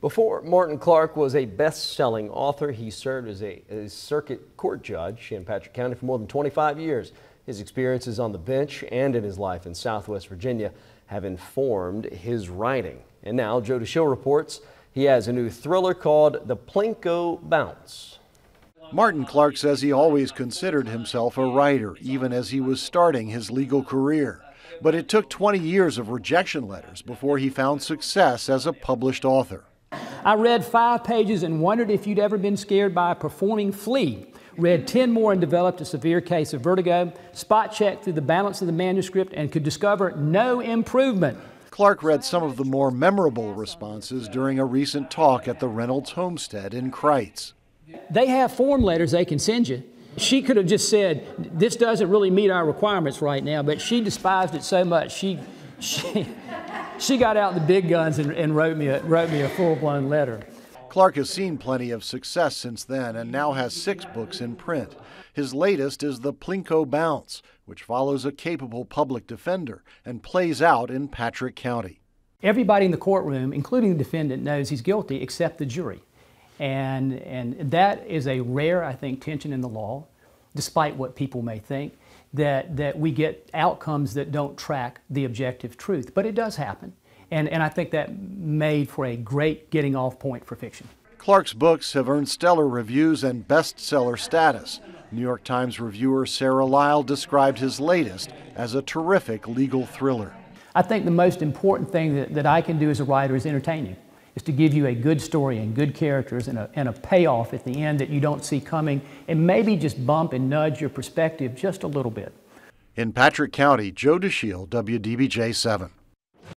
Before Martin Clark was a best-selling author, he served as a, a, circuit court judge in Patrick County for more than 25 years. His experiences on the bench and in his life in Southwest Virginia have informed his writing. And now Joe Dashiell reports he has a new thriller called The Plinko Bounce. Martin Clark says he always considered himself a writer, even as he was starting his legal career. But it took 20 years of rejection letters before he found success as a published author. I read five pages and wondered if you'd ever been scared by a performing flea. Read 10 more and developed a severe case of vertigo, spot checked through the balance of the manuscript and could discover no improvement. Clark read some of the more memorable responses during a recent talk at the Reynolds homestead in Critz. They have form letters they can send you. She could have just said, This doesn't really meet our requirements right now, but she despised it so much, she, she, she got out the big guns and, and wrote me a, wrote me a full blown letter. Clark has seen plenty of success since then and now has six books in print. His latest is The Plinko Bounce, which follows a capable public defender and plays out in Patrick County. Everybody in the courtroom, including the defendant, knows he's guilty except the jury. And, and that is a rare, I think, tension in the law, despite what people may think that, that we get outcomes that don't track the objective truth. But it does happen. And, and I think that made for a great getting off point for fiction. Clark's books have earned stellar reviews and bestseller status. New York Times reviewer Sarah Lyall described his latest as a terrific legal thriller. I think the most important thing that, that I can do as a writer is entertain you, is to give you a good story and good characters and a, and a payoff at the end that you don't see coming and maybe just bump and nudge your perspective just a little bit. In Patrick County, Joe Dashiell, WDBJ 7.